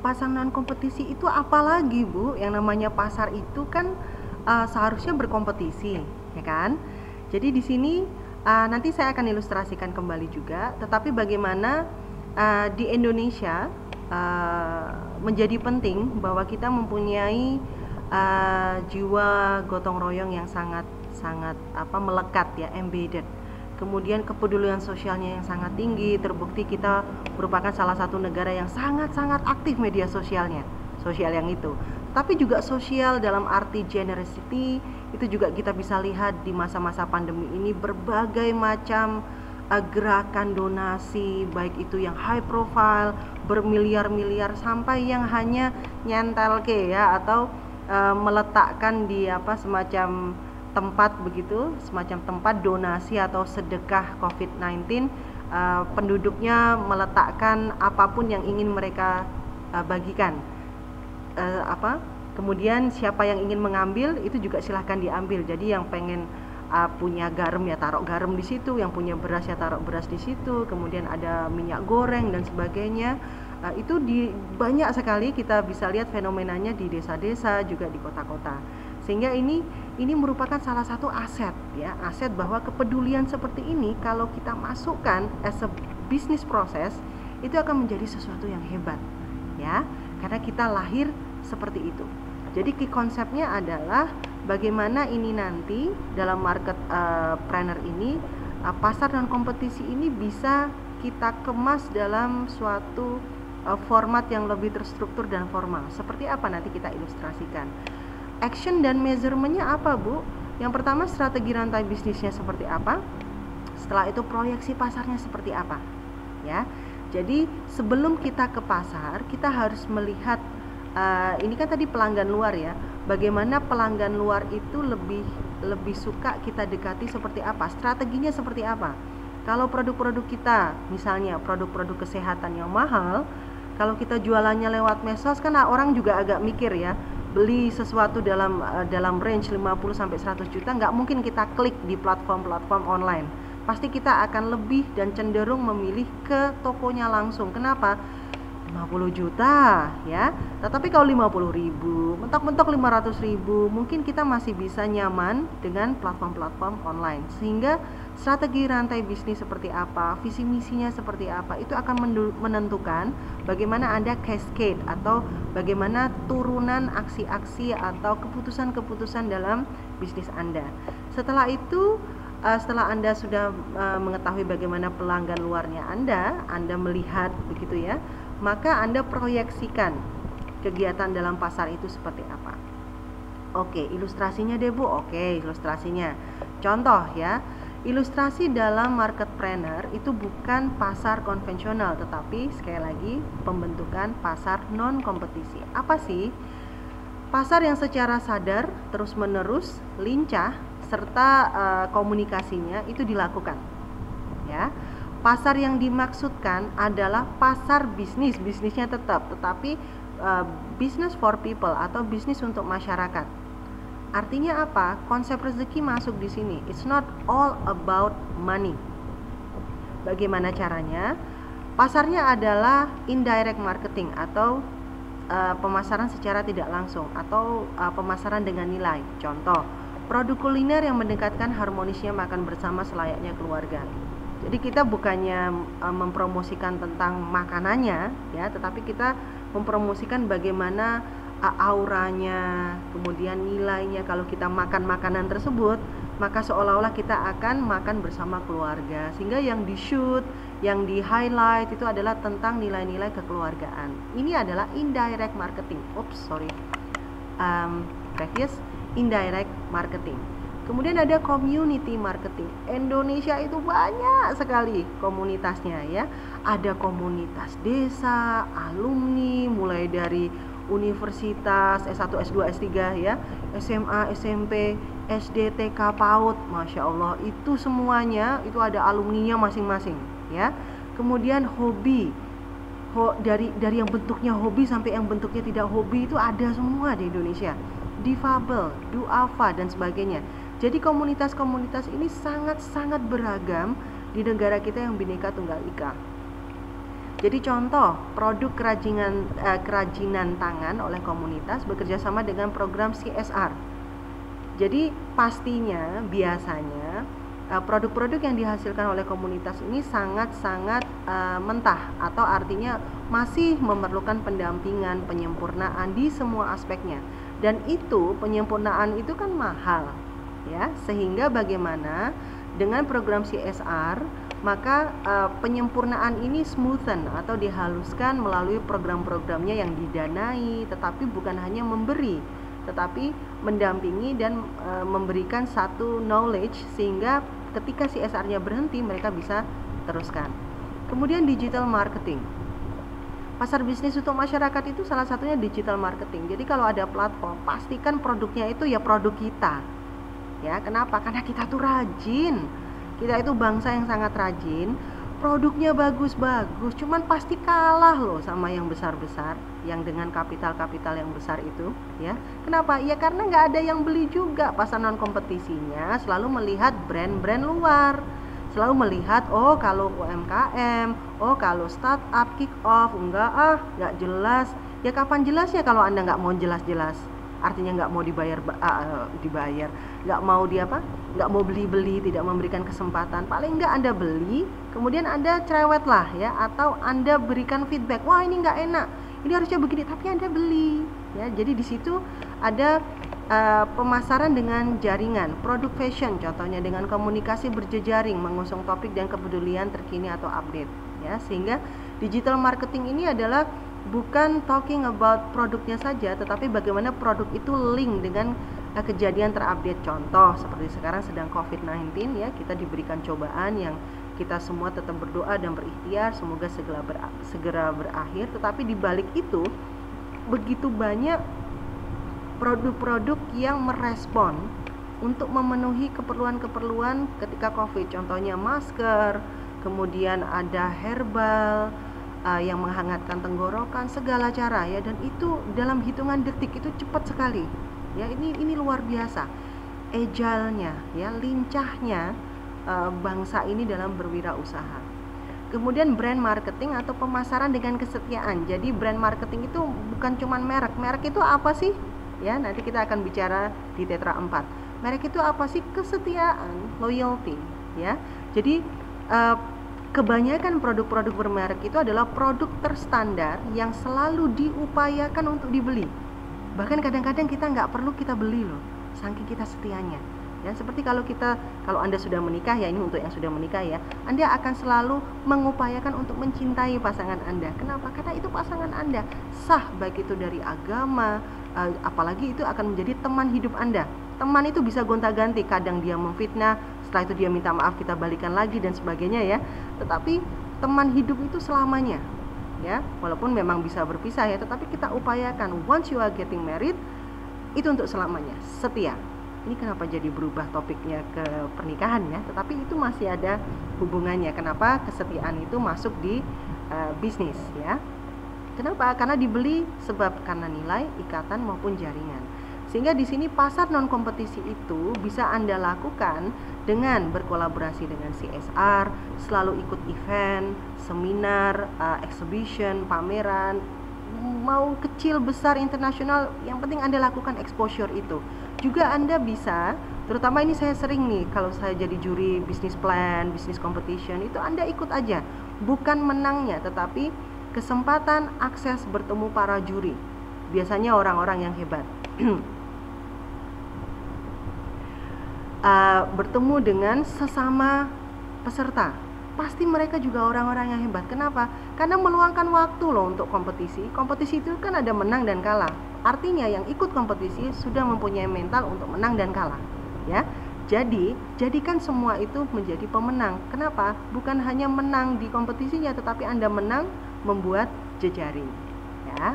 pasar non kompetisi itu apa lagi bu? Yang namanya pasar itu kan uh, seharusnya berkompetisi ya kan? Jadi di sini uh, nanti saya akan ilustrasikan kembali juga tetapi bagaimana uh, di Indonesia uh, menjadi penting bahwa kita mempunyai uh, jiwa gotong royong yang sangat sangat apa melekat ya embedded kemudian kepedulian sosialnya yang sangat tinggi terbukti kita merupakan salah satu negara yang sangat-sangat aktif media sosialnya sosial yang itu. Tapi juga sosial dalam arti generosity itu juga kita bisa lihat di masa-masa pandemi ini berbagai macam uh, gerakan donasi baik itu yang high profile bermiliar-miliar sampai yang hanya nyantel ke ya atau uh, meletakkan di apa semacam tempat begitu, semacam tempat donasi atau sedekah COVID-19 uh, penduduknya meletakkan apa pun yang ingin mereka uh, bagikan. Uh, apa? Kemudian siapa yang ingin mengambil itu juga silahkan diambil. Jadi yang pengen uh, punya garam ya taruh garam di situ, yang punya beras ya taruh beras di situ. Kemudian ada minyak goreng dan sebagainya. Uh, itu di banyak sekali kita bisa lihat fenomenanya di desa-desa juga di kota-kota sehingga ini ini merupakan salah satu aset ya aset bahwa kepedulian seperti ini kalau kita masukkan as a business proses itu akan menjadi sesuatu yang hebat ya. Karena kita lahir seperti itu. Jadi key konsepnya adalah bagaimana ini nanti dalam market uh, planner ini uh, pasar dan kompetisi ini bisa kita kemas dalam suatu uh, format yang lebih terstruktur dan formal. Seperti apa nanti kita ilustrasikan action dan measurementnya apa Bu? Yang pertama strategi rantai bisnisnya seperti apa? Setelah itu proyeksi pasarnya seperti apa? Ya, jadi sebelum kita ke pasar kita harus melihat uh, ini kan tadi pelanggan luar ya. Bagaimana pelanggan luar itu lebih lebih suka kita dekati seperti apa? Strateginya seperti apa? Kalau produk-produk kita, misalnya produk-produk kesehatan yang mahal, kalau kita jualannya lewat medsos kan orang juga agak mikir ya beli sesuatu dalam uh, dalam range 50 sampai 100 juta nggak mungkin kita klik di platform-platform online. Pasti kita akan lebih dan cenderung memilih ke tokonya langsung. Kenapa? 50 juta ya tetapi kalau 50 ribu mentok-mentok 500 ribu mungkin kita masih bisa nyaman dengan platform-platform online sehingga strategi rantai bisnis seperti apa visi misinya seperti apa itu akan menentukan bagaimana anda cascade atau bagaimana turunan aksi-aksi atau keputusan-keputusan dalam bisnis anda setelah itu uh, setelah Anda sudah uh, mengetahui bagaimana pelanggan luarnya Anda, Anda melihat begitu ya maka Anda proyeksikan kegiatan dalam pasar itu seperti apa. Oke, ilustrasinya deh Bu. Oke, ilustrasinya. Contoh ya, ilustrasi dalam market planner itu bukan pasar konvensional, tetapi sekali lagi pembentukan pasar non kompetisi. Apa sih? Pasar yang secara sadar, terus-menerus, lincah, serta uh, komunikasinya itu dilakukan. Ya pasar yang dimaksudkan adalah pasar bisnis bisnisnya tetap tetapi uh, business for people atau bisnis untuk masyarakat artinya apa? Konsep rezeki masuk di sini. It's not all about money. Bagaimana caranya? Pasarnya adalah indirect marketing atau uh, pemasaran secara tidak langsung atau uh, pemasaran dengan nilai. Contoh produk kuliner yang mendekatkan harmonisnya makan bersama selayaknya keluarga. Jadi kita bukannya uh, mempromosikan tentang makanannya ya, tetapi kita mempromosikan bagaimana auranya, kemudian nilainya kalau kita makan makanan tersebut, maka seolah-olah kita akan makan bersama keluarga. Sehingga yang di shoot, yang di highlight itu adalah tentang nilai-nilai kekeluargaan. Ini adalah indirect marketing. Oops, sorry. Um, previous indirect marketing. Kemudian ada community marketing. Indonesia itu banyak sekali komunitasnya ya. Ada komunitas desa, alumni, mulai dari universitas S1, S2, S3 ya, SMA, SMP, SD, TK, PAUD, masya Allah itu semuanya itu ada alumninya masing-masing ya. Kemudian hobi, Ho, dari dari yang bentuknya hobi sampai yang bentuknya tidak hobi itu ada semua di Indonesia. Difabel, duafa dan sebagainya. Jadi komunitas-komunitas ini sangat-sangat beragam di negara kita yang bineka tunggal ika. Jadi contoh produk kerajinan eh, kerajinan tangan oleh komunitas bekerja sama dengan program CSR. Jadi pastinya biasanya eh, produk-produk yang dihasilkan oleh komunitas ini sangat-sangat uh, mentah atau artinya masih memerlukan pendampingan, penyempurnaan di semua aspeknya. Dan itu penyempurnaan itu kan mahal, ya. Sehingga bagaimana dengan program CSR maka uh, penyempurnaan ini smoothen atau dihaluskan melalui program-programnya yang didanai tetapi bukan hanya memberi tetapi mendampingi dan uh, memberikan satu knowledge sehingga ketika CSR-nya berhenti mereka bisa teruskan. Kemudian digital marketing. Pasar bisnis untuk masyarakat itu salah satunya digital marketing. Jadi kalau ada platform, pastikan produknya itu ya produk kita. Ya, kenapa? Karena kita tuh rajin kita itu bangsa yang sangat rajin produknya bagus-bagus cuman pasti kalah loh sama yang besar-besar yang dengan kapital-kapital yang besar itu ya. Kenapa? Ya karena nggak ada yang beli juga pasaran kompetisinya selalu melihat brand-brand luar. Selalu melihat oh kalau UMKM oh kalau startup kick off enggak ah nggak jelas. Ya kapan jelasnya kalau anda nggak mau jelas-jelas? Artinya nggak mau dibayar uh, dibayar nggak mau dia apa nggak mau beli beli tidak memberikan kesempatan. Paling nggak anda beli kemudian anda cerewet lah ya atau anda berikan feedback. Wah ini nggak enak. Ini harusnya begini tapi anda beli. Ya jadi di situ ada uh, pemasaran dengan jaringan. Produk fashion contohnya dengan komunikasi berjejaring mengusung topik dan kepedulian terkini atau update. Ya sehingga digital marketing ini adalah bukan talking about produknya saja tetapi bagaimana produk itu link dengan kejadian terupdate. Contoh seperti sekarang sedang COVID-19 ya kita diberikan cobaan yang kita semua tetap berdoa dan berikhtiar semoga segera ber, segera berakhir. Tetapi di balik itu begitu banyak produk-produk yang merespon untuk memenuhi keperluan-keperluan ketika Covid. Contohnya masker kemudian ada herbal uh, yang menghangatkan tenggorokan segala cara ya. Dan itu dalam hitungan detik itu cepat sekali ya ini ini luar biasa. Agile-nya ya lincahnya uh, bangsa ini dalam berwirausaha. Kemudian brand marketing atau pemasaran dengan kesetiaan. Jadi brand marketing itu bukan cuma merek. Merek itu apa sih? Ya nanti kita akan bicara di tetra 4 merek itu apa sih? Kesetiaan loyalty ya. Jadi uh, kebanyakan produk-produk bermerek itu adalah produk terstandar yang selalu diupayakan untuk dibeli. Bahkan kadang-kadang kita nggak perlu kita beli loh, saking kita setianya. Ya, seperti kalau kita kalau Anda sudah menikah ya ini untuk yang sudah menikah ya, Anda akan selalu mengupayakan untuk mencintai pasangan Anda. Kenapa? Karena itu pasangan Anda sah baik itu dari agama, uh, apalagi itu akan menjadi teman hidup Anda. Teman itu bisa gonta-ganti, kadang dia memfitnah, setelah itu dia minta maaf kita balikan lagi dan sebagainya ya tetapi teman hidup itu selamanya ya walaupun memang bisa berpisah ya tetapi kita upayakan once you are getting married itu untuk selamanya setia. Ini kenapa jadi berubah topiknya ke pernikahan ya tetapi itu masih ada hubungannya. Kenapa kesetiaan itu masuk di uh, bisnis ya? Kenapa? Karena dibeli sebab karena nilai ikatan maupun jaringan sehingga di sini pasar non kompetisi itu bisa Anda lakukan dengan berkolaborasi dengan CSR, selalu ikut event, seminar, uh, exhibition, pameran, mau kecil besar internasional, yang penting Anda lakukan exposure itu. Juga Anda bisa, terutama ini saya sering nih kalau saya jadi juri bisnis plan, bisnis competition itu Anda ikut aja, bukan menangnya tetapi kesempatan akses bertemu para juri. Biasanya orang-orang yang hebat. uh, bertemu dengan sesama peserta. Pasti mereka juga orang-orang yang hebat. Kenapa? Karena meluangkan waktu loh untuk kompetisi. Kompetisi itu kan ada menang dan kalah. Artinya yang ikut kompetisi sudah mempunyai mental untuk menang dan kalah ya. Jadi jadikan semua itu menjadi pemenang. Kenapa? Bukan hanya menang di kompetisinya tetapi anda menang membuat jejaring ya.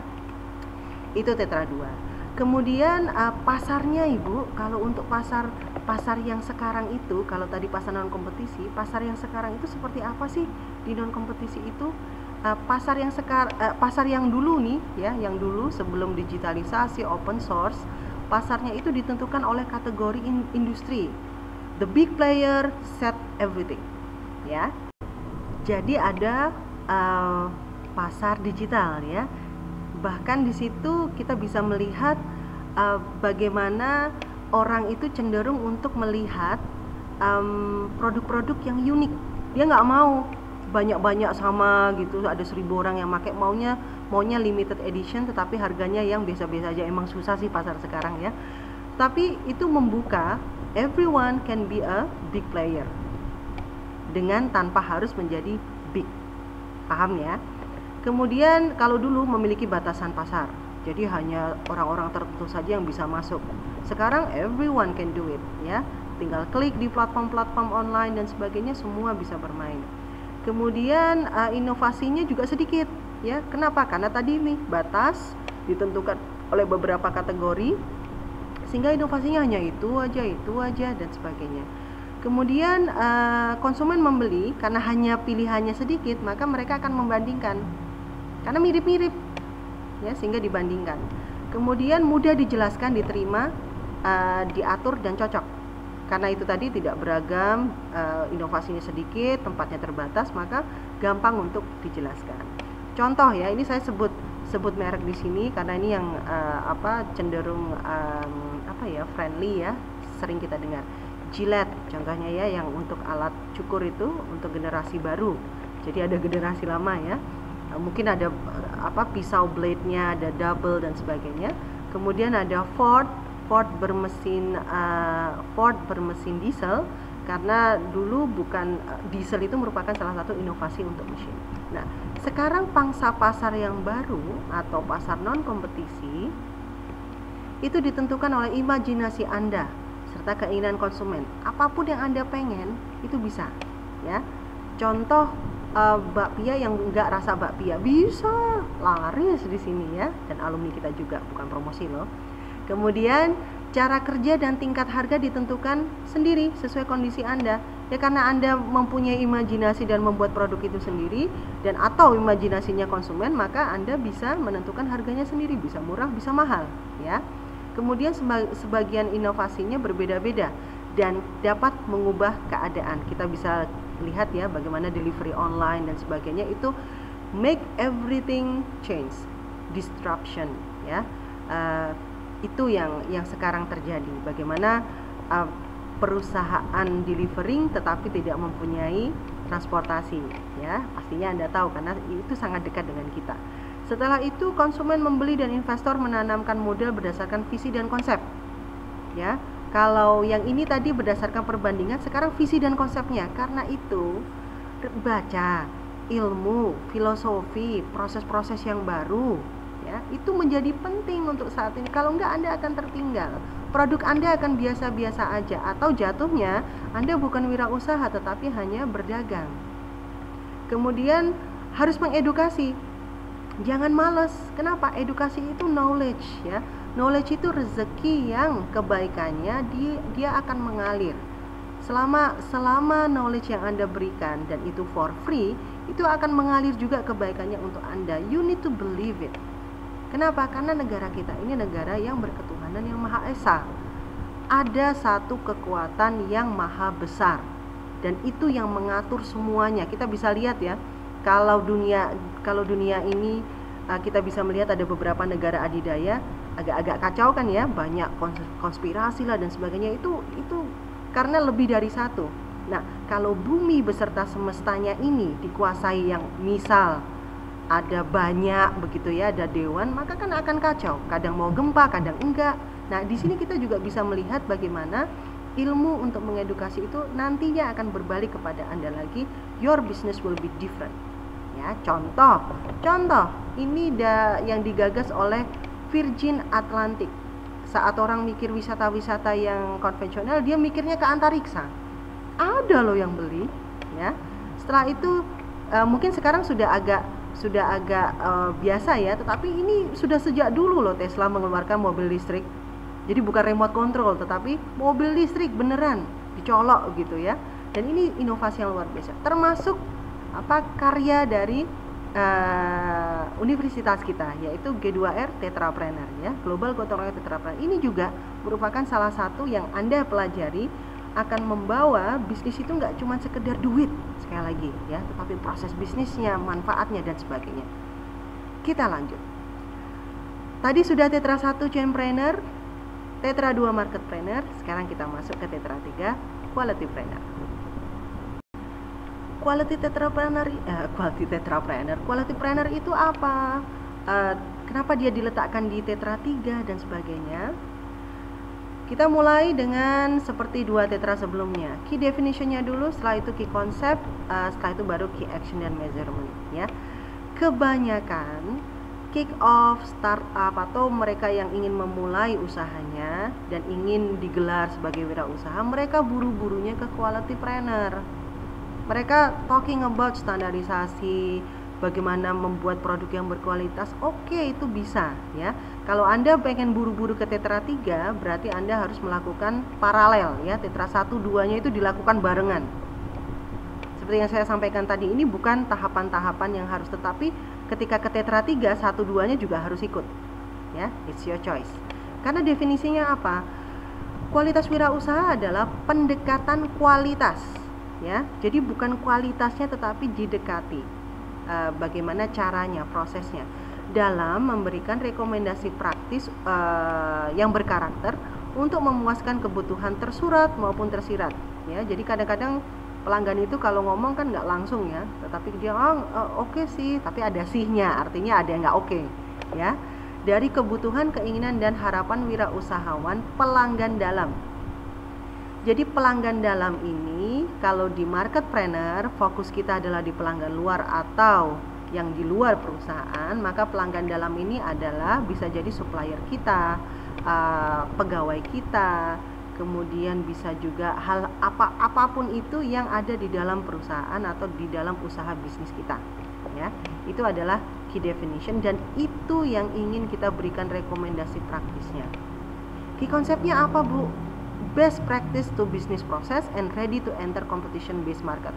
Itu tetra dua kemudian uh, pasarnya ibu kalau untuk pasar pasar yang sekarang itu kalau tadi pasar non kompetisi pasar yang sekarang itu seperti apa sih di non kompetisi itu? Uh, pasar yang sekar uh, pasar yang dulu nih ya yang dulu sebelum digitalisasi open source pasarnya itu ditentukan oleh kategori in industri. The big player set everything ya. Jadi ada uh, pasar digital ya. Bahkan di situ kita bisa melihat uh, bagaimana orang itu cenderung untuk melihat produk-produk um, yang unik. Dia nggak mau banyak-banyak sama gitu ada seribu orang yang pakai maunya maunya limited edition tetapi harganya yang biasa-biasa aja. Emang susah sih pasar sekarang ya. Tapi itu membuka everyone can be a big player. Dengan tanpa harus menjadi big. Paham ya kemudian kalau dulu memiliki batasan pasar jadi hanya orang-orang tertentu saja yang bisa masuk. Sekarang everyone can do it ya. Tinggal klik di platform-platform online dan sebagainya semua bisa bermain. Kemudian uh, inovasinya juga sedikit ya. Kenapa? Karena tadi nih batas ditentukan oleh beberapa kategori sehingga inovasinya hanya itu aja itu aja dan sebagainya. Kemudian uh, konsumen membeli karena hanya pilihannya sedikit maka mereka akan membandingkan karena mirip-mirip ya sehingga dibandingkan. Kemudian mudah dijelaskan diterima uh, diatur dan cocok. Karena itu tadi tidak beragam uh, inovasinya sedikit tempatnya terbatas maka gampang untuk dijelaskan. Contoh ya ini saya sebut sebut merek di sini karena ini yang uh, apa cenderung um, apa ya friendly ya sering kita dengar. Gillette contohnya ya yang untuk alat cukur itu untuk generasi baru. Jadi ada generasi lama ya mungkin ada apa pisau blade-nya ada double dan sebagainya kemudian ada Ford Ford bermesin uh, Ford bermesin diesel karena dulu bukan uh, diesel itu merupakan salah satu inovasi untuk mesin. Nah, sekarang pangsa pasar yang baru atau pasar non kompetisi itu ditentukan oleh imajinasi Anda serta keinginan konsumen. Apa pun yang Anda pengen itu bisa, ya. Contoh uh, bakpia yang enggak rasa bakpia bisa laris di sini ya dan alumni kita juga bukan promosi loh Kemudian cara kerja dan tingkat harga ditentukan sendiri sesuai kondisi Anda. Ya karena Anda mempunyai imajinasi dan membuat produk itu sendiri dan atau imajinasinya konsumen, maka Anda bisa menentukan harganya sendiri, bisa murah, bisa mahal, ya. Kemudian sebagian inovasinya berbeda-beda dan dapat mengubah keadaan. Kita bisa lihat ya bagaimana delivery online dan sebagainya itu make everything change, disruption, ya. Uh, itu yang yang sekarang terjadi. Bagaimana uh, perusahaan delivering tetapi tidak mempunyai transportasi ya. Pastinya anda tahu karena itu sangat dekat dengan kita. Setelah itu konsumen membeli dan investor menanamkan model berdasarkan visi dan konsep ya kalau yang ini tadi berdasarkan perbandingan sekarang visi dan konsepnya. Karena itu baca ilmu filosofi proses-proses yang baru ya itu menjadi penting untuk saat ini. Kalau enggak Anda akan tertinggal. Produk Anda akan biasa-biasa aja. Atau jatuhnya Anda bukan wirausaha tetapi hanya berdagang. Kemudian harus mengedukasi. Jangan males. Kenapa? Edukasi itu knowledge ya knowledge itu rezeki yang kebaikannya dia dia akan mengalir selama selama knowledge yang anda berikan dan itu for free itu akan mengalir juga kebaikannya untuk anda you need to believe it Kenapa? Karena negara kita ini negara yang berketuhanan yang Maha Esa. Ada satu kekuatan yang maha besar dan itu yang mengatur semuanya. Kita bisa lihat ya, kalau dunia kalau dunia ini uh, kita bisa melihat ada beberapa negara adidaya agak-agak kacau kan ya, banyak konspirasi lah dan sebagainya. Itu itu karena lebih dari satu. Nah, kalau bumi beserta semestanya ini dikuasai yang misal ada banyak begitu ya ada dewan maka kan akan kacau. Kadang mau gempa kadang enggak. Nah di sini kita juga bisa melihat bagaimana ilmu untuk mengedukasi itu nantinya akan berbalik kepada anda lagi. Your business will be different. Ya contoh. Contoh ini da, yang digagas oleh Virgin Atlantic saat orang mikir wisata-wisata yang konvensional dia mikirnya ke antariksa ada loh yang beli ya setelah itu uh, mungkin sekarang sudah agak sudah agak uh, biasa ya, tetapi ini sudah sejak dulu loh Tesla mengeluarkan mobil listrik. Jadi bukan remote control, tetapi mobil listrik beneran dicolok gitu ya. Dan ini inovasi yang luar biasa. Termasuk apa karya dari uh, universitas kita yaitu G2R Tetrapreneur ya, Global Gotong Royong Tetrapreneur. Ini juga merupakan salah satu yang Anda pelajari akan membawa bisnis itu nggak cuma sekedar duit sekali lagi ya tetapi proses bisnisnya manfaatnya dan sebagainya Kita lanjut. Tadi sudah Tetra 1 Chainpreneur, Tetra 2 Marketpreneur, sekarang kita masuk ke Tetra 3 Quality Planner. Quality Tetrapreneur, eh, Quality Tetrapreneur, Quality Planner itu apa? Uh, kenapa dia diletakkan di Tetra 3 dan sebagainya? Kita mulai dengan seperti dua tetra sebelumnya. Key definitionnya dulu, setelah itu key concept, uh, setelah itu baru key action dan measurement. Ya, kebanyakan kick off startup atau mereka yang ingin memulai usahanya dan ingin digelar sebagai wirausaha, mereka buru-burunya ke quality planner. Mereka talking about standarisasi, bagaimana membuat produk yang berkualitas oke okay, itu bisa ya. Kalau anda pengen buru-buru ke tetra 3 berarti anda harus melakukan paralel ya. Tetra 1 2 nya itu dilakukan barengan. Seperti yang saya sampaikan tadi ini bukan tahapan-tahapan yang harus tetapi ketika ke tetra 3 1 2 nya juga harus ikut ya. It's your choice. Karena definisinya apa? Kualitas wirausaha adalah pendekatan kualitas ya jadi bukan kualitasnya tetapi didekati uh, bagaimana caranya, prosesnya dalam memberikan rekomendasi praktis uh, yang berkarakter untuk memuaskan kebutuhan tersurat maupun tersirat. Ya, jadi kadang-kadang pelanggan itu kalau ngomong kan nggak langsung ya, tetapi dia oh, oke okay sih, tapi ada sihnya, artinya ada yang nggak oke, okay, ya. Dari kebutuhan, keinginan dan harapan wirausahawan pelanggan dalam jadi pelanggan dalam ini kalau di marketpreneur fokus kita adalah di pelanggan luar atau yang di luar perusahaan, maka pelanggan dalam ini adalah bisa jadi supplier kita, uh, pegawai kita, kemudian bisa juga hal apa apa pun itu yang ada di dalam perusahaan atau di dalam usaha bisnis kita. Ya, itu adalah key definition dan itu yang ingin kita berikan rekomendasi praktisnya. Key konsepnya apa, Bu? Best practice to business process and ready to enter competition based market.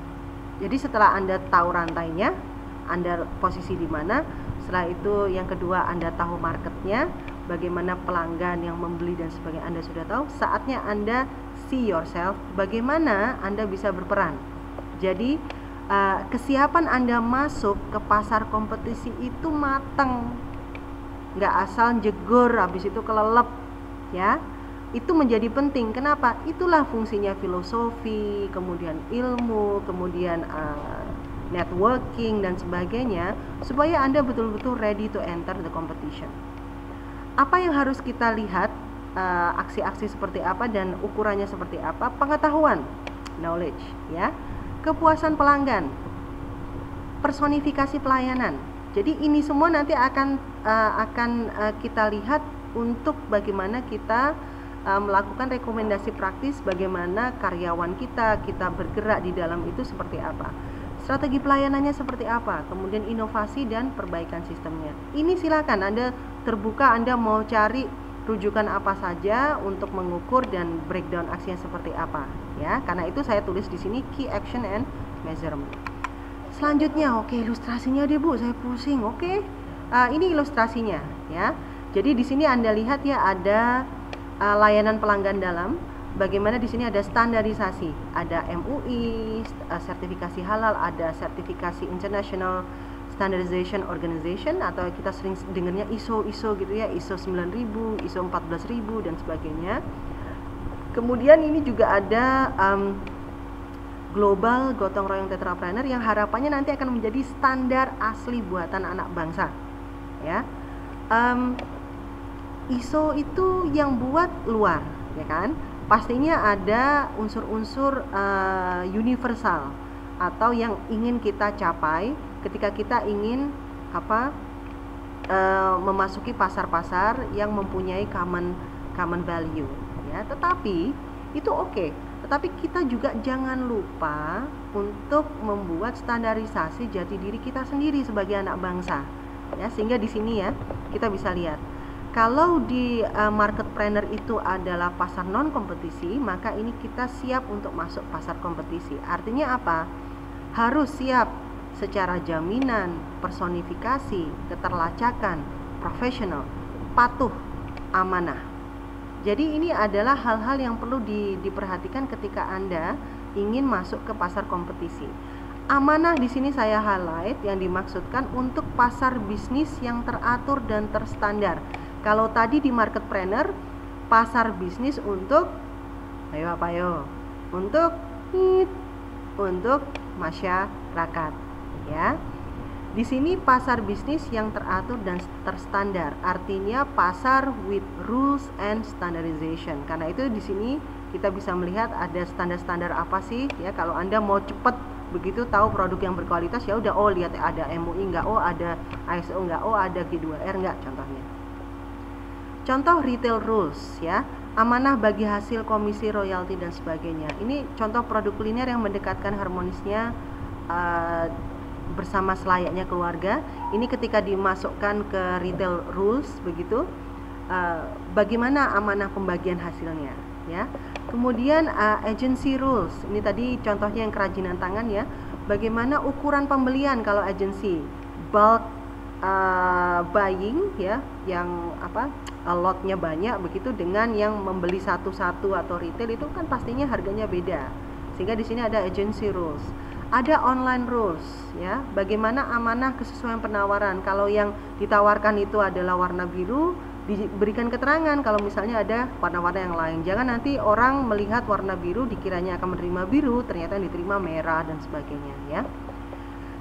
Jadi setelah Anda tahu rantainya, Anda posisi di mana, setelah itu yang kedua Anda tahu marketnya, bagaimana pelanggan yang membeli dan sebagainya Anda sudah tahu, saatnya Anda see yourself bagaimana Anda bisa berperan. Jadi uh, kesiapan Anda masuk ke pasar kompetisi itu matang, nggak asal jegur habis itu kelelep ya itu menjadi penting. Kenapa? Itulah fungsinya filosofi, kemudian ilmu, kemudian uh, networking dan sebagainya supaya Anda betul-betul ready to enter the competition. Apa yang harus kita lihat uh, aksi-aksi seperti apa dan ukurannya seperti apa? Pengetahuan, knowledge, ya. Kepuasan pelanggan, personifikasi pelayanan. Jadi ini semua nanti akan uh, akan uh, kita lihat untuk bagaimana kita uh, melakukan rekomendasi praktis bagaimana karyawan kita kita bergerak di dalam itu seperti apa. Strategi pelayanannya seperti apa kemudian inovasi dan perbaikan sistemnya. Ini silakan anda terbuka anda mau cari rujukan apa saja untuk mengukur dan breakdown aksinya seperti apa ya. Karena itu saya tulis di sini key action and measurement. Selanjutnya oke okay, ilustrasinya deh bu saya pusing oke. Okay. uh, ini ilustrasinya ya. Jadi di sini anda lihat ya ada uh, layanan pelanggan dalam bagaimana di sini ada standarisasi, ada MUI, uh, sertifikasi halal, ada sertifikasi International Standardization Organization atau kita sering dengarnya ISO ISO gitu ya, ISO 9000, ISO 14000 dan sebagainya. Kemudian ini juga ada um, global gotong royong tetrapreneur yang harapannya nanti akan menjadi standar asli buatan anak bangsa. Ya. Um, ISO itu yang buat luar, ya kan? Pastinya ada unsur-unsur uh, universal atau yang ingin kita capai ketika kita ingin apa uh, memasuki pasar-pasar yang mempunyai common common value, ya. Tetapi itu oke. Okay. Tetapi kita juga jangan lupa untuk membuat standarisasi jati diri kita sendiri sebagai anak bangsa, ya. Sehingga di sini ya kita bisa lihat kalau di uh, marketpreneur itu adalah pasar non kompetisi, maka ini kita siap untuk masuk pasar kompetisi. Artinya apa? Harus siap secara jaminan, personifikasi, keterlacakan, profesional, patuh, amanah. Jadi ini adalah hal-hal yang perlu di, diperhatikan ketika Anda ingin masuk ke pasar kompetisi. amanah di sini saya highlight yang dimaksudkan untuk pasar bisnis yang teratur dan terstandar. Kalau tadi di marketpreneur pasar bisnis untuk ayo apa yo? Untuk untuk masyarakat ya. Di sini pasar bisnis yang teratur dan terstandar, artinya pasar with rules and standardization. Karena itu di sini kita bisa melihat ada standar-standar apa sih ya kalau Anda mau cepat begitu tahu produk yang berkualitas ya udah oh lihat ada MUI enggak oh ada ISO enggak oh ada G2R enggak contohnya contoh retail rules ya amanah bagi hasil komisi royalti dan sebagainya ini contoh produk kuliner yang mendekatkan harmonisnya uh, bersama selayaknya keluarga ini ketika dimasukkan ke retail rules begitu uh, bagaimana amanah pembagian hasilnya ya Kemudian uh, agency rules. Ini tadi contohnya yang kerajinan tangan ya. Bagaimana ukuran pembelian kalau agency? Bulk uh, buying ya, yang apa? Lotnya banyak begitu dengan yang membeli satu-satu atau retail itu kan pastinya harganya beda. Sehingga di sini ada agency rules. Ada online rules ya. Bagaimana amanah kesesuaian penawaran? Kalau yang ditawarkan itu adalah warna biru, diberikan keterangan kalau misalnya ada warna-warna yang lain. Jangan nanti orang melihat warna biru dikiranya akan menerima biru, ternyata yang diterima merah dan sebagainya ya.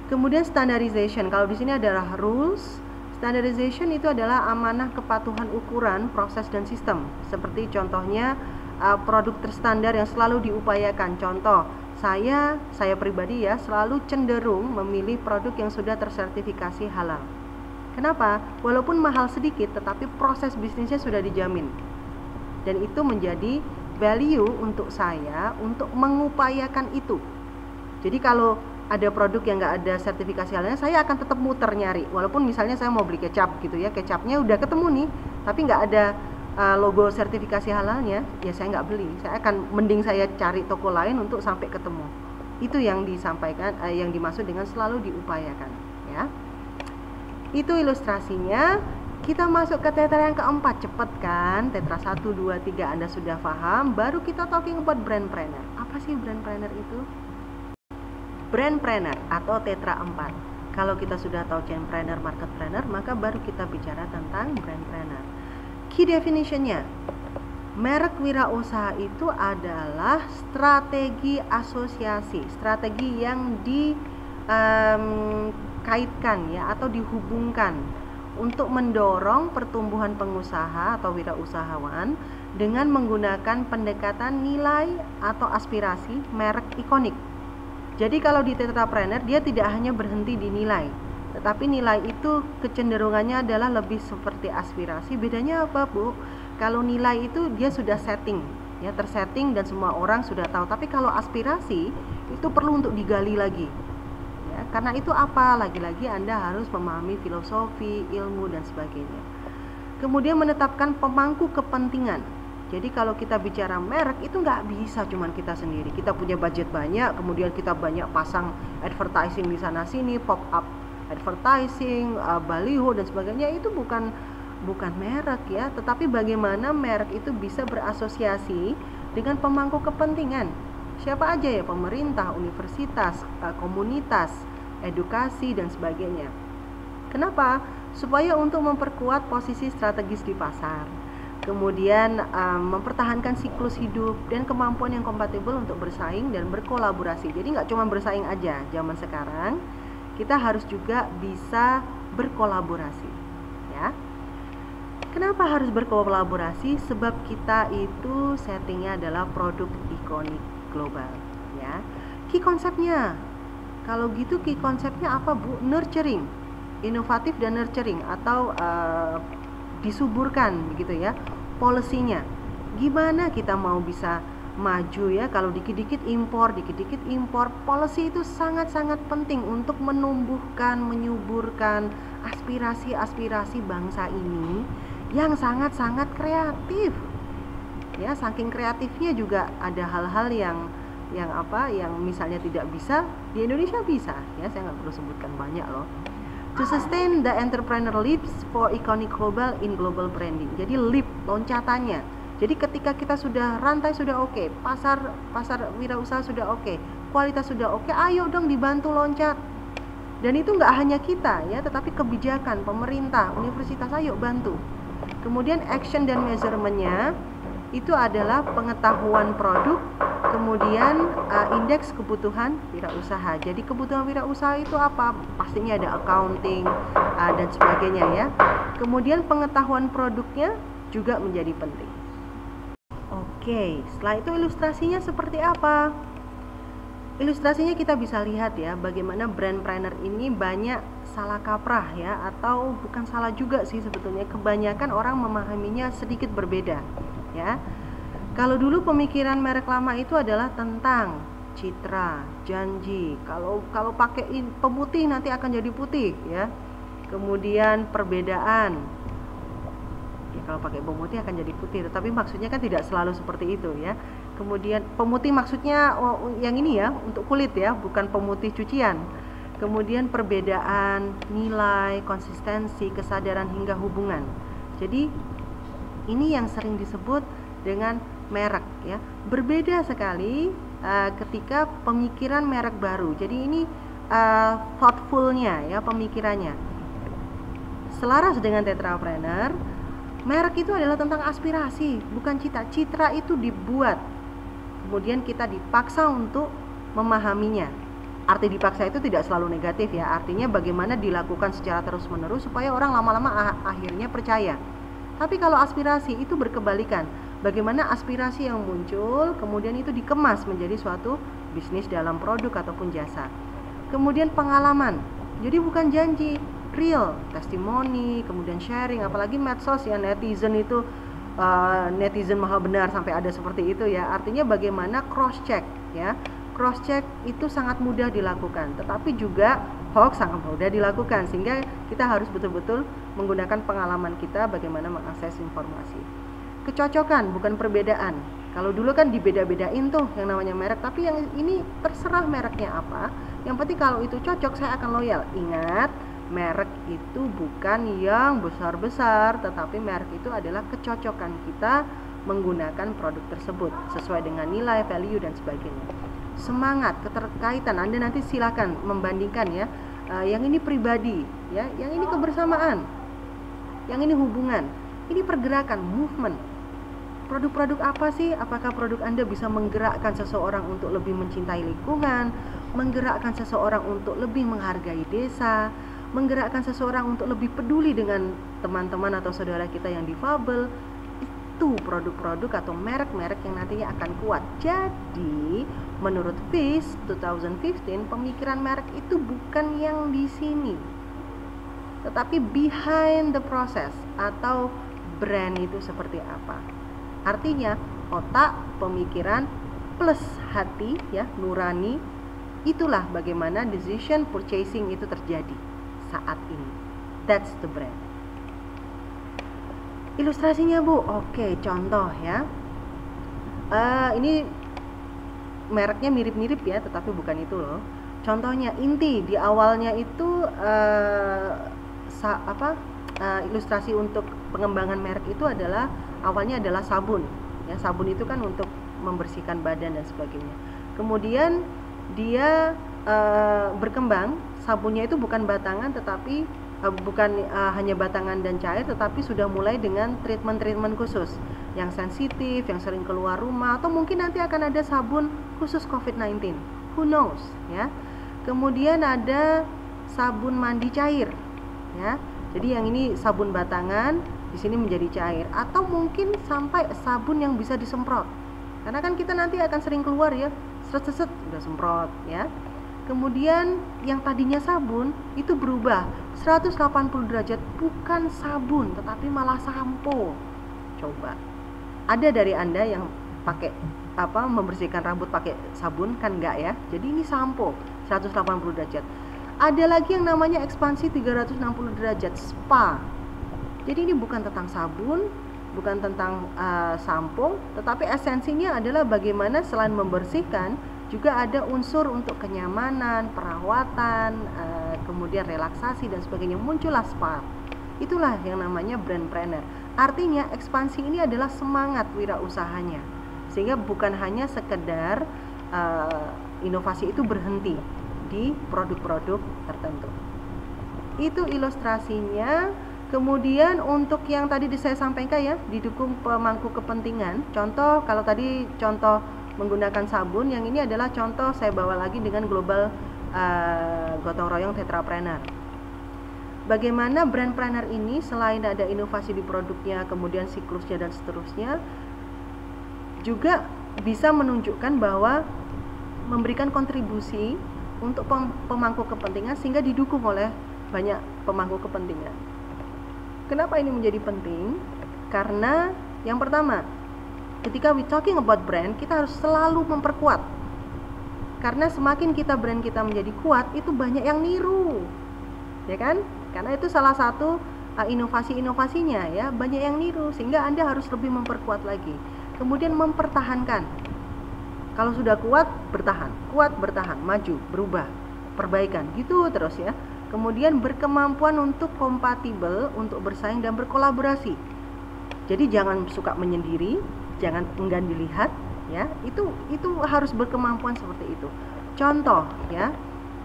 Kemudian standardization. Kalau di sini adalah rules, standardization itu adalah amanah kepatuhan ukuran, proses dan sistem. Seperti contohnya uh, produk terstandar yang selalu diupayakan. Contoh, saya saya pribadi ya selalu cenderung memilih produk yang sudah tersertifikasi halal Kenapa? Walaupun mahal sedikit, tetapi proses bisnisnya sudah dijamin. Dan itu menjadi value untuk saya untuk mengupayakan itu. Jadi kalau ada produk yang nggak ada sertifikasi halalnya, saya akan tetap muter nyari. Walaupun misalnya saya mau beli kecap gitu ya, kecapnya udah ketemu nih, tapi nggak ada uh, logo sertifikasi halalnya, ya saya nggak beli. Saya akan mending saya cari toko lain untuk sampai ketemu. Itu yang disampaikan, uh, yang dimaksud dengan selalu diupayakan, ya itu ilustrasinya kita masuk ke tetra yang keempat cepet kan tetra 1, 2, 3 Anda sudah paham baru kita talking about brand planner apa sih brand planner itu? Brand planner atau tetra 4 kalau kita sudah tahu chain planner, market planner maka baru kita bicara tentang brand planner key definitionnya merek wirausaha itu adalah strategi asosiasi strategi yang di um, dikaitkan ya atau dihubungkan untuk mendorong pertumbuhan pengusaha atau wirausahawan dengan menggunakan pendekatan nilai atau aspirasi merek ikonik. Jadi kalau di tetrapreneur dia tidak hanya berhenti di nilai, tetapi nilai itu kecenderungannya adalah lebih seperti aspirasi. Bedanya apa, Bu? Kalau nilai itu dia sudah setting, ya tersetting dan semua orang sudah tahu. Tapi kalau aspirasi itu perlu untuk digali lagi karena itu apa? Lagi-lagi Anda harus memahami filosofi, ilmu dan sebagainya. Kemudian menetapkan pemangku kepentingan. Jadi kalau kita bicara merek itu nggak bisa cuman kita sendiri. Kita punya budget banyak, kemudian kita banyak pasang advertising di sana sini, pop up advertising, uh, baliho dan sebagainya itu bukan bukan merek ya, tetapi bagaimana merek itu bisa berasosiasi dengan pemangku kepentingan. Siapa aja ya pemerintah, universitas, uh, komunitas, edukasi, dan sebagainya. Kenapa? Supaya untuk memperkuat posisi strategis di pasar, kemudian um, mempertahankan siklus hidup dan kemampuan yang kompatibel untuk bersaing dan berkolaborasi. Jadi nggak cuma bersaing aja, zaman sekarang kita harus juga bisa berkolaborasi, ya. Kenapa harus berkolaborasi? Sebab kita itu settingnya adalah produk ikonik global, ya. Key konsepnya kalau gitu key konsepnya apa Bu? Nurturing, inovatif dan nurturing atau uh, disuburkan gitu ya polisinya. Gimana kita mau bisa maju ya kalau dikit-dikit impor, dikit-dikit impor. Policy itu sangat-sangat penting untuk menumbuhkan, menyuburkan aspirasi-aspirasi bangsa ini yang sangat-sangat kreatif. Ya, saking kreatifnya juga ada hal-hal yang yang apa yang misalnya tidak bisa di Indonesia bisa ya saya nggak perlu sebutkan banyak loh to sustain the entrepreneur leaps for iconic global in global branding. Jadi leap loncatannya. Jadi ketika kita sudah rantai sudah oke okay, pasar pasar wirausaha sudah oke okay, kualitas sudah oke ayo dong dibantu loncat. Dan itu nggak hanya kita ya tetapi kebijakan pemerintah universitas ayo bantu. Kemudian action dan measurementnya itu adalah pengetahuan produk, kemudian uh, indeks kebutuhan wirausaha. Jadi kebutuhan wirausaha itu apa? Pastinya ada accounting uh, dan sebagainya ya. Kemudian pengetahuan produknya juga menjadi penting. Oke, setelah itu ilustrasinya seperti apa? Ilustrasinya kita bisa lihat ya bagaimana brand planner ini banyak salah kaprah ya atau bukan salah juga sih sebetulnya kebanyakan orang memahaminya sedikit berbeda ya. Kalau dulu pemikiran merek lama itu adalah tentang citra, janji. Kalau kalau pakai pemutih nanti akan jadi putih ya. Kemudian perbedaan. Ya kalau pakai pemutih akan jadi putih, tetapi maksudnya kan tidak selalu seperti itu ya. Kemudian pemutih maksudnya oh, yang ini ya untuk kulit ya, bukan pemutih cucian. Kemudian perbedaan nilai, konsistensi, kesadaran hingga hubungan. Jadi ini yang sering disebut dengan merek ya. Berbeda sekali uh, ketika pemikiran merek baru. Jadi ini uh, thoughtfulnya ya pemikirannya. Selaras dengan tetrapreneur, merek itu adalah tentang aspirasi, bukan cita. Citra itu dibuat, kemudian kita dipaksa untuk memahaminya. Arti dipaksa itu tidak selalu negatif ya, artinya bagaimana dilakukan secara terus-menerus supaya orang lama-lama akhirnya percaya tapi kalau aspirasi itu berkebalikan. Bagaimana aspirasi yang muncul kemudian itu dikemas menjadi suatu bisnis dalam produk ataupun jasa. Kemudian pengalaman. Jadi bukan janji, real, testimoni, kemudian sharing, apalagi medsos ya netizen itu uh, netizen maha benar sampai ada seperti itu ya. Artinya bagaimana cross check ya. Cross check itu sangat mudah dilakukan, tetapi juga hoax sangat mudah dilakukan sehingga kita harus betul-betul menggunakan pengalaman kita bagaimana mengakses informasi. Kecocokan bukan perbedaan. Kalau dulu kan dibeda-bedain tuh yang namanya merek, tapi yang ini terserah mereknya apa. Yang penting kalau itu cocok saya akan loyal. Ingat, merek itu bukan yang besar-besar, tetapi merek itu adalah kecocokan kita menggunakan produk tersebut sesuai dengan nilai, value dan sebagainya. Semangat keterkaitan. Anda nanti silakan membandingkan ya. Uh, yang ini pribadi ya. Yang ini kebersamaan. Yang ini hubungan. Ini pergerakan movement produk-produk apa sih apakah produk Anda bisa menggerakkan seseorang untuk lebih mencintai lingkungan menggerakkan seseorang untuk lebih menghargai desa menggerakkan seseorang untuk lebih peduli dengan teman-teman atau saudara kita yang difabel itu produk-produk atau merek-merek yang nantinya akan kuat. Jadi, menurut FIS 2015, pemikiran merek itu bukan yang di sini. Tetapi behind the process atau brand itu seperti apa. Artinya, otak, pemikiran plus hati ya, nurani itulah bagaimana decision purchasing itu terjadi saat ini. That's the brand. Ilustrasinya bu. Oke contoh ya. Uh, ini mereknya mirip-mirip ya tetapi bukan itu loh. Contohnya inti di awalnya itu uh, apa uh, ilustrasi untuk pengembangan merek itu adalah awalnya adalah sabun ya sabun itu kan untuk membersihkan badan dan sebagainya kemudian dia uh, berkembang sabunnya itu bukan batangan tetapi uh, bukan uh, hanya batangan dan cair tetapi sudah mulai dengan treatment-treatment khusus yang sensitif, yang sering keluar rumah atau mungkin nanti akan ada sabun khusus COVID-19. Who knows ya. Kemudian ada sabun mandi cair ya. Jadi yang ini sabun batangan di sini menjadi cair atau mungkin sampai sabun yang bisa disemprot. Karena kan kita nanti akan sering keluar ya, set-set udah semprot ya. Kemudian yang tadinya sabun itu berubah 180 derajat bukan sabun tetapi malah sampo. Coba. Ada dari Anda yang pakai apa membersihkan rambut pakai sabun kan enggak ya? Jadi ini sampo 180 derajat. Ada lagi yang namanya ekspansi 360 derajat spa. Jadi ini bukan tentang sabun, bukan tentang uh, sampo, tetapi esensinya adalah bagaimana selain membersihkan juga ada unsur untuk kenyamanan, perawatan, uh, kemudian relaksasi dan sebagainya muncullah spa. Itulah yang namanya brand planner. Artinya ekspansi ini adalah semangat wirausahanya. Sehingga bukan hanya sekedar uh, inovasi itu berhenti di produk-produk tertentu. Itu ilustrasinya. Kemudian untuk yang tadi saya sampaikan ya, didukung pemangku kepentingan. Contoh kalau tadi contoh menggunakan sabun, yang ini adalah contoh saya bawa lagi dengan global uh, gotong royong tetrapreneur. Bagaimana brand planner ini selain ada inovasi di produknya, kemudian siklusnya dan seterusnya, juga bisa menunjukkan bahwa memberikan kontribusi untuk pemangku kepentingan sehingga didukung oleh banyak pemangku kepentingan. Kenapa ini menjadi penting? Karena yang pertama, ketika we talking about brand, kita harus selalu memperkuat. Karena semakin kita brand kita menjadi kuat, itu banyak yang niru. Ya kan? Karena itu salah satu uh, inovasi-inovasinya ya, banyak yang niru sehingga Anda harus lebih memperkuat lagi. Kemudian mempertahankan. Kalau sudah kuat, bertahan. Kuat, bertahan, maju, berubah, perbaikan. Gitu terus ya kemudian berkemampuan untuk kompatibel untuk bersaing dan berkolaborasi. Jadi jangan suka menyendiri jangan enggan dilihat ya. Itu itu harus berkemampuan seperti itu. Contoh ya.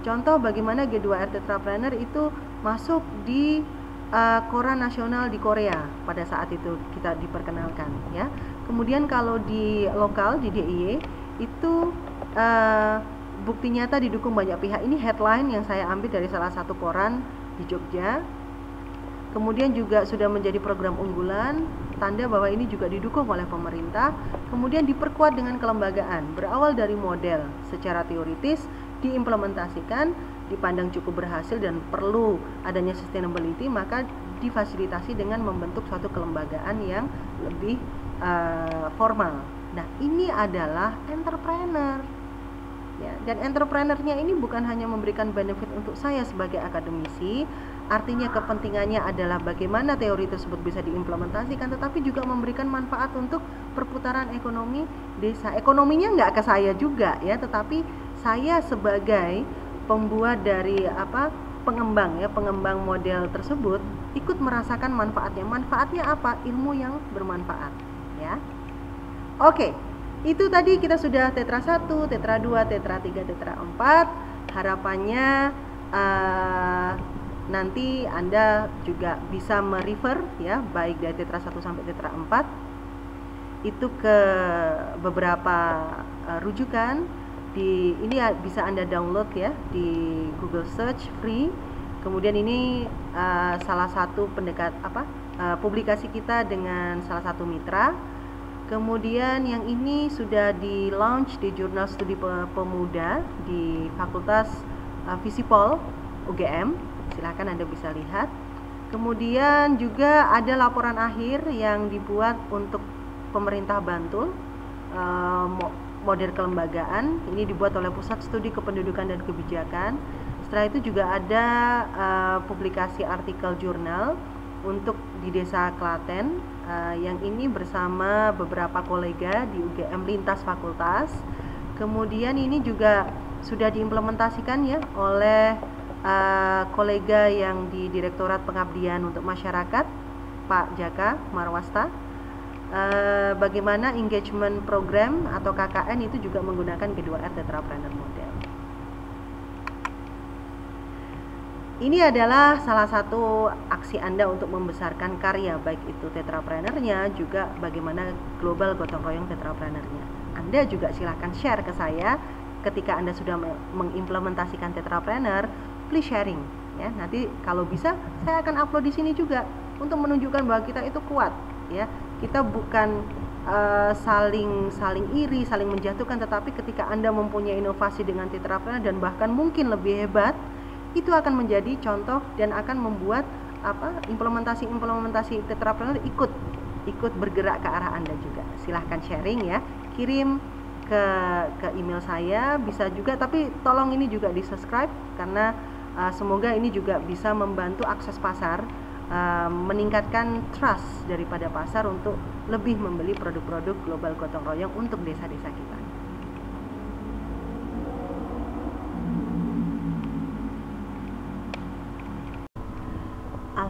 Contoh bagaimana G2R Tetrapreneur itu masuk di uh, koran nasional di Korea pada saat itu kita diperkenalkan ya. Kemudian kalau di lokal di DIY itu uh, bukti nyata didukung banyak pihak. Ini headline yang saya ambil dari salah satu koran di Jogja. Kemudian juga sudah menjadi program unggulan tanda bahwa ini juga didukung oleh pemerintah. Kemudian diperkuat dengan kelembagaan berawal dari model. Secara teoritis diimplementasikan dipandang cukup berhasil dan perlu adanya sustainability maka difasilitasi dengan membentuk suatu kelembagaan yang lebih uh, formal. Nah ini adalah entrepreneur ya dan entrepreneurnya ini bukan hanya memberikan benefit untuk saya sebagai akademisi artinya kepentingannya adalah bagaimana teori tersebut bisa diimplementasikan tetapi juga memberikan manfaat untuk perputaran ekonomi desa. Ekonominya nggak ke saya juga ya tetapi saya sebagai pembuat dari apa pengembang ya pengembang model tersebut ikut merasakan manfaatnya. Manfaatnya apa? Ilmu yang bermanfaat ya. Oke itu tadi kita sudah tetra 1, tetra 2, tetra 3, tetra 4. Harapannya uh, nanti Anda juga bisa merefer ya baik dari tetra 1 sampai tetra 4 itu ke beberapa uh, rujukan di ini ya, bisa Anda download ya di Google Search free. Kemudian ini uh, salah satu pendekat apa uh, publikasi kita dengan salah satu mitra Kemudian yang ini sudah di launch di Jurnal Studi Pemuda di Fakultas uh, Visipol UGM. Silahkan Anda bisa lihat. Kemudian juga ada laporan akhir yang dibuat untuk pemerintah Bantul uh, model kelembagaan. Ini dibuat oleh Pusat Studi Kependudukan dan Kebijakan. Setelah itu juga ada uh, publikasi artikel jurnal untuk di Desa Klaten uh, yang ini bersama beberapa kolega di UGM lintas fakultas. Kemudian ini juga sudah diimplementasikan ya oleh uh, kolega yang di Direktorat Pengabdian untuk Masyarakat Pak Jaka Marwasta. Uh, bagaimana engagement program atau KKN itu juga menggunakan G2R Tetrapreneur Model. Ini adalah salah satu aksi Anda untuk membesarkan karya baik itu tetraprenernya juga bagaimana global gotong royong tetraprenernya. Anda juga silahkan share ke saya ketika Anda sudah mengimplementasikan tetrapreneur, please sharing ya. Nanti kalau bisa saya akan upload di sini juga untuk menunjukkan bahwa kita itu kuat ya. Kita bukan uh, saling saling iri, saling menjatuhkan tetapi ketika Anda mempunyai inovasi dengan tetrapreneur dan bahkan mungkin lebih hebat itu akan menjadi contoh dan akan membuat apa implementasi-implementasi tetrapreneur ikut ikut bergerak ke arah Anda juga. Silahkan sharing ya, kirim ke ke email saya bisa juga tapi tolong ini juga di subscribe karena uh, semoga ini juga bisa membantu akses pasar uh, meningkatkan trust daripada pasar untuk lebih membeli produk-produk global gotong royong untuk desa-desa kita.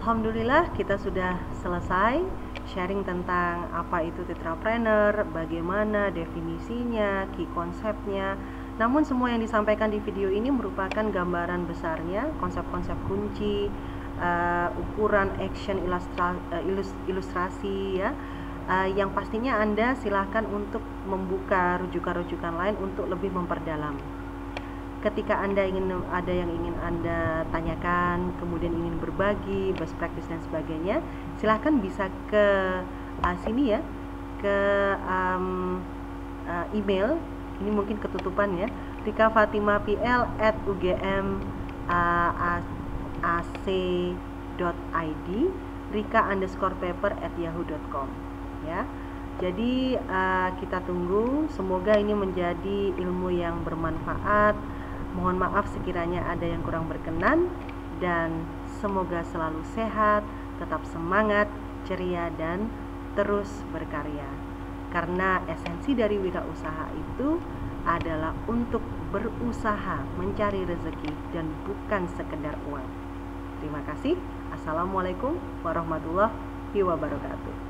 Alhamdulillah kita sudah selesai sharing tentang apa itu tetrapreneur, bagaimana definisinya, key konsepnya, Namun semua yang disampaikan di video ini merupakan gambaran besarnya, konsep-konsep kunci, uh, ukuran action ilustra, uh, ilustrasi ya. Uh, yang pastinya Anda silahkan untuk membuka rujukan-rujukan lain untuk lebih memperdalam. Ketika Anda ingin ada yang ingin Anda tanyakan, kemudian ingin berbagi best practice dan sebagainya, silahkan bisa ke uh, sini ya, ke um, uh, email. Ini mungkin ketutupan ya. Rika Fatima PL at UGM ac.id Rika underscore paper at yahoo.com ya. Jadi uh, kita tunggu. Semoga ini menjadi ilmu yang bermanfaat mohon maaf sekiranya ada yang kurang berkenan dan semoga selalu sehat tetap semangat ceria dan terus berkarya karena esensi dari wirausaha itu adalah untuk berusaha mencari rezeki dan bukan sekedar uang. Terima kasih. Assalamualaikum warahmatullahi wabarakatuh.